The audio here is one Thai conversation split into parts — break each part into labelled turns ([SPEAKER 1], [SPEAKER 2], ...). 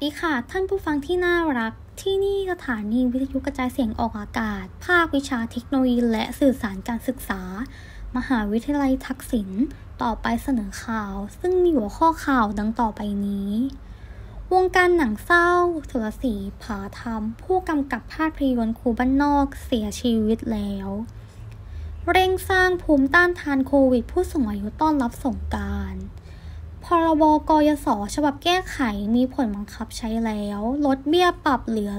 [SPEAKER 1] สดีค่ะ ท่านผู้ฟังที่น่ารัก ที่นี่สถานีวิทยุกระจายเสียงออกอากาศ ภาควิชาเทคโนโลยีและสื่อสารการศึกษา มหาวิทยาลัยทักษิณต่อไปเสนอข่าว ซึ่งมีหัวข้อข่าวดังต่อไปนี้ วงการหนังเศร้าสุรศรีผาธรรม ผู้กำกับภาพยนตร์คูบ้านนอกเสียชีวิตแล้ว เร่งสร้างภูมิต้านทานโควิด ผู้สูงอายุต้อนรับสงกราร พรบกยศฉบับแก้ไขมีผลบังคับใช้แล้ว ลดเบี้ยปรับเหลือ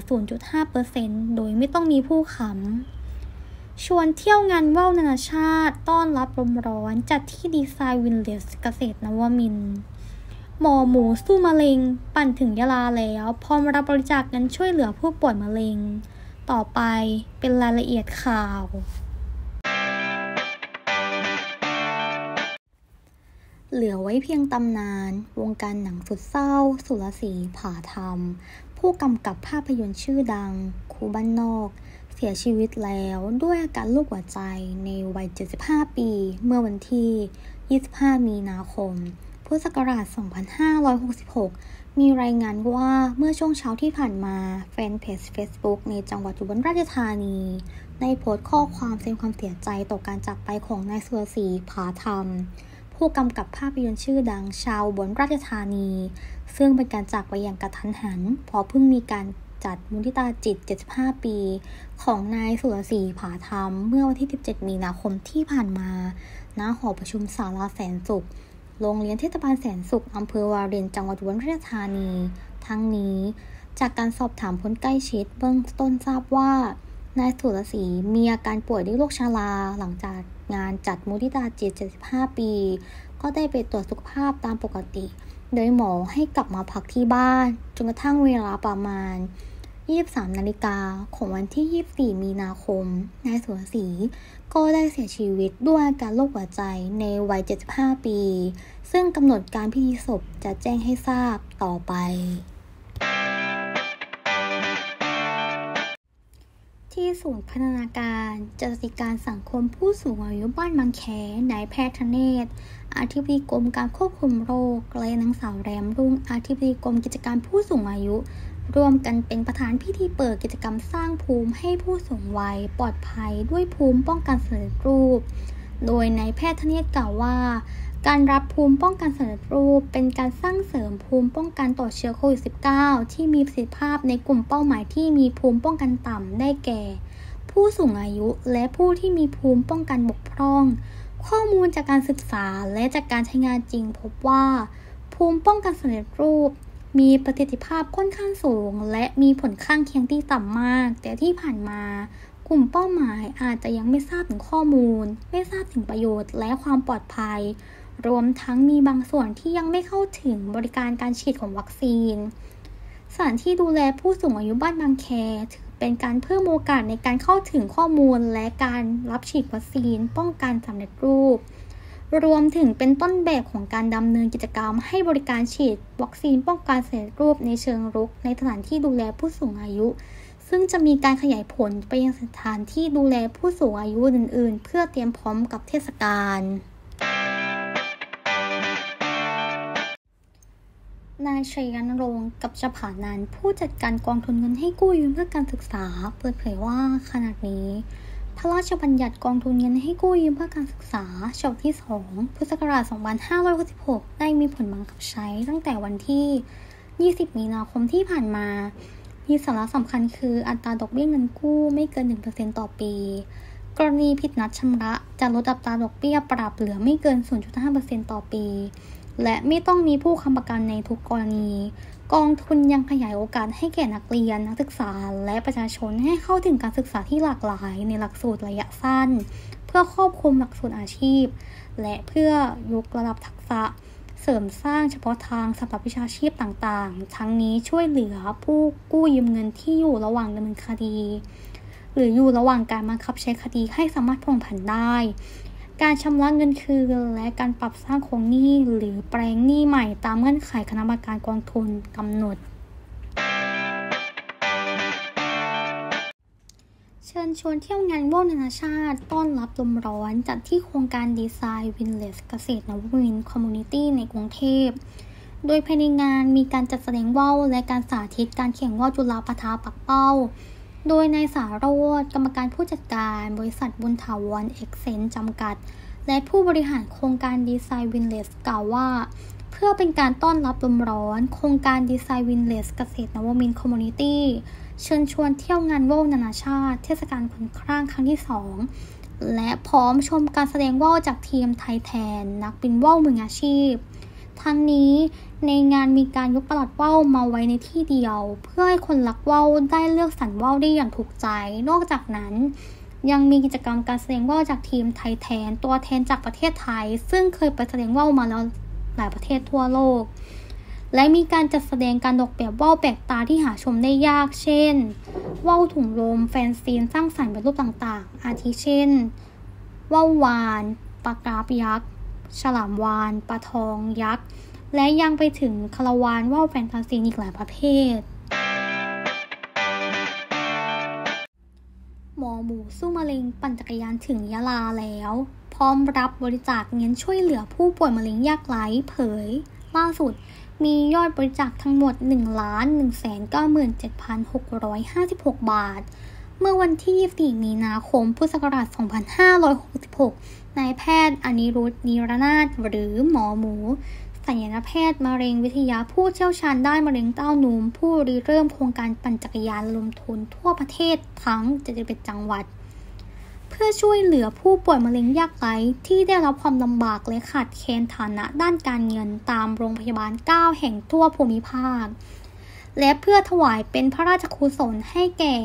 [SPEAKER 1] 0.5%โดยไม่ต้องมีผู้ค้ำชวนเที่ยวงานว่าวนานาชาติ ต้อนรับลมร้อนจัดที่ดีไซน์วินเลสเกษตรนวมิน หมอหมูสู้มะเร็ง ปั่นถึงยาลาแล้ว พร้อมรับบริจาคเงินช่วยเหลือผู้ป่วยมะเร็ง ต่อไปเป็นรายละเอียดข่าว เหลือไว้เพียงตำนาน วงการหนังสุดเศร้า สุรศรีผาธรรม ผู้กำกับภาพยนตร์ชื่อดัง คูบ้านนอก เสียชีวิตแล้วด้วยอาการลูกหัวใจในวัย 75 ปี เมื่อวันที่ 25 มีนาคม พุทธศักราช 2566 มีรายงานว่าเมื่อช่วงเช้าที่ผ่านมาแฟนเพจ Facebook ในจังหวัดอุบลราชธานีได้โพสต์ข้อความแสดงความเสียใจต่อการจากไปของนายสุรศรีผาธรรม ผู้กำกับภาพยนตร์ชื่อดังชาวบนราชธานี ซึ่งเป็นการจากไปอย่างกระทันหัน พอเพิ่งมีการจัดมุทิตาจิต 75 ปี ของนายสุรศรีผาธรรม เมื่อวันที่ 17 มีนาคมที่ผ่านมาณหอประชุมสาราแสนสุข โรงเรียนเทศบาลแสนสุขอำเภอวารินจังหวัดอุบลราชธานี ทั้งนี้ จากการสอบถามคนใกล้ชิดเบื้องต้นทราบว่า นายสุรศรีมีอาการป่วยด้วยโรคชาราหลังจาก งานจัดมุทิตาจิต 75 ปี ก็ได้ไปตรวจสุขภาพตามปกติ โดยหมอให้กลับมาพักที่บ้าน จนกระทั่งเวลาประมาณ 23 นาฬิกาของวันที่ 24 มีนาคม นายสุรศรีก็ได้เสียชีวิตด้วยอาการโรคหัวใจในวัย 75 ปี ซึ่งกำหนดการพิธีศพจะแจ้งให้ทราบต่อไป ที่ศูนย์พัฒนาการจัดกิการสังคมผู้สูงอายุบ้านบางแคนายแพทย์ธเนศอธิบดีกรมการควบคุมโรคและนางสาวแรมรุ่งอธิบดีกรมกิจการผู้สูงอายุร่วมกันเป็นประธานพิธีเปิดกิจกรรมสร้างภูมิให้ผู้สูงวัยปลอดภัยด้วยภูมิป้องกันสำเร็จรูป โดยนายแพทย์ธเนศกล่าวว่า การรับภูมิป้องกันสำเร็จรูป เป็นการสร้างเสริมภูมิป้องกันต่อเชื้อโควิด -19 ที่มีประสิทธิภาพในกลุ่มเป้าหมายที่มีภูมิป้องกันต่ำได้แก่ ผู้สูงอายุและผู้ที่มีภูมิป้องกันบกพร่อง ข้อมูลจากการศึกษาและจากการใช้งานจริงพบว่า ภูมิป้องกันสำเร็จรูป มีประสิทธิภาพค่อนข้างสูง และมีผลข้างเคียงที่ต่ำมาก แต่ที่ผ่านมากลุ่มเป้าหมายอาจจะยังไม่ทราบถึงข้อมูล ไม่ทราบถึงประโยชน์และความปลอดภัย รวมทั้งมีบางส่วนที่ยังไม่เข้าถึงบริการการฉีดของวัคซีน สถานที่ดูแลผู้สูงอายุบ้านบางแคถือเป็นการเพิ่มโอกาสในการเข้าถึงข้อมูลและการรับฉีดวัคซีน ป้องกันสำเร็จรูป รวมถึงเป็นต้นแบบของการดำเนินกิจกรรม ให้บริการฉีดวัคซีนป้องกันสำเร็จรูปในเชิงรุก ในสถานที่ดูแลผู้สูงอายุ ซึ่งจะมีการขยายผลไปยังสถานที่ดูแลผู้สูงอายุอื่น ๆ เพื่อเตรียมพร้อมกับเทศกาล นายชัยันรงค์กับจผานันผู้จัดการกองทุนเงินให้กู้ยืมเพื่อการศึกษา เปิดเผยว่าขณะนี้ พระราชบัญญัติกองทุนเงินให้กู้ยืมเพื่อการศึกษาฉบับที่ 2 พุทธศักราช 2566 ได้มีผลบังคับใช้ตั้งแต่วันที่ 20 มีนาคมที่ผ่านมา มีสาระสำคัญคืออัตราดอกเบี้ยเงินกู้ไม่เกิน 1%ต่อปี กรณีผิดนัดชำระจะลดอัตราดอกเบี้ยปรับเหลือไม่เกิน 0.5%ต่อปี และไม่ต้องมีผู้ค้ำประกันในทุกกรณี กองทุนยังขยายโอกาสให้แก่นักเรียน นักศึกษา และประชาชนให้เข้าถึงการศึกษาที่หลากหลายในหลักสูตรระยะสั้น เพื่อครอบคลุมหลักสูตรอาชีพ และเพื่อยกระดับทักษะ เสริมสร้างเฉพาะทางสำหรับวิชาชีพต่างๆ ทั้งนี้ช่วยเหลือผู้กู้ยืมเงินที่อยู่ระหว่างดำเนินคดี หรืออยู่ระหว่างการบังคับใช้คดีให้สามารถผ่อนผันได้ การชำระเงินคืนและการปรับสร้างโครงหนี้หรือแปลงหนี้ใหม่ตามเงื่อนไขคณะกรรมการกองทุนกำหนด เชิญชวนเที่ยวงานว่าวนานาชาติ ต้อนรับลมร้อนจัดที่โครงการ Design Village เกษตรนวมินทร์ Community ในกรุงเทพ โดยภายในงานมีการจัดแสดงว่าวและการสาธิตการแข่งว่าวจุฬาปะทะปักเป้า โดยนายสารโรธกรรมการผู้จัดการบริษัทบุญถาวรเอ็กเซนจำกัด และผู้บริหารโครงการ Design Village กล่าวว่า เพื่อเป็นการต้อนรับลมร้อน โครงการ Design Village เกษตรนวมินทร์ Community เชิญชวนเที่ยวงานว่าวนานาชาติ เทศกาลคนคลั่งครั้งที่ 2 และพร้อมชมการแสดงว่าวจากทีมไทยแลนด์ นักบินว่าวมืออาชีพ ทั้งนี้ในงานมีการยกประหลัดว่าวมาไว้ในที่เดียว เพื่อให้คนรักว่าวได้เลือกสรรว่าวได้อย่างถูกใจ นอกจากนั้น ยังมีกิจกรรมการแสดงว่าวจากทีมไทยแทน ตัวแทนจากประเทศไทย ซึ่งเคยไปแสดงว่าวมาแล้วหลายประเทศทั่วโลก และมีการจัดแสดงการดอกแบบว่าวแปลกตาที่หาชมได้ยาก เช่นว่าวถุงลมแฟนซีนสร้างสรรค์เป็นรูปต่างๆ อาทิเช่นว่าววานปลากราบยักษ์ ฉลามวานปลาทองยักษ์ และยังไปถึงคาราวานว่าวแฟนตาซีอีกหลายประเภท หมอหมูสู้มะเร็งปั่นจักรยานถึงยะลาแล้ว พร้อมรับบริจาคเงินช่วยเหลือผู้ป่วยมะเร็งยากไร้เผย ล่าสุดมียอดบริจาคทั้งหมด 1 1 9 7 6 5 6 บาท เมื่อวันที่ 24 มีนาคม พุทธศักราช 2566 นายแพทย์อนิรุตนิรนาถหรือหมอหมูศัลยแพทย์มะเร็งวิทยาผู้เชี่ยวชาญด้านมะเร็งเต้านม ผู้ริเริ่มโครงการปั่นจักรยานลมทุนทั่วประเทศทั้ง71จังหวัด เพื่อช่วยเหลือผู้ป่วยมะเร็งยากไร้ที่ได้รับความลำบากและขาดแคลนฐานะด้านการเงินตามโรงพยาบาล 9 แห่งทั่วภูมิภาค และเพื่อถวายเป็นพระราชกุศลให้แก่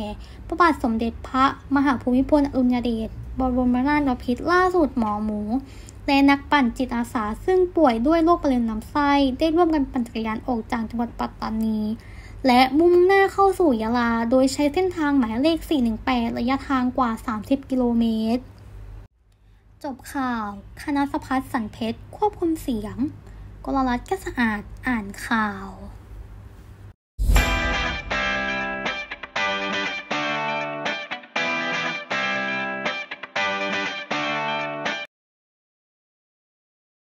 [SPEAKER 1] พระบาทสมเด็จพระมหาภูมิพลอดุลยเดชบรมนาถบพิตรล่าสุดหมอหมู และนักปั่นจิตอาสาซึ่งป่วยด้วยโรคมะเร็งลำไส้ ได้ร่วมกันปั่นจักรยานออกจากจังหวัดปัตตานี และมุ่งหน้าเข้าสู่ยะลา โดยใช้เส้นทางหมายเลข 418 ระยะทางกว่า 30 กิโลเมตร จบข่าว คณะสพัฒสันเพชร ควบคุมเสียง กลรัตน์ก็สะอาด อ่านข่าว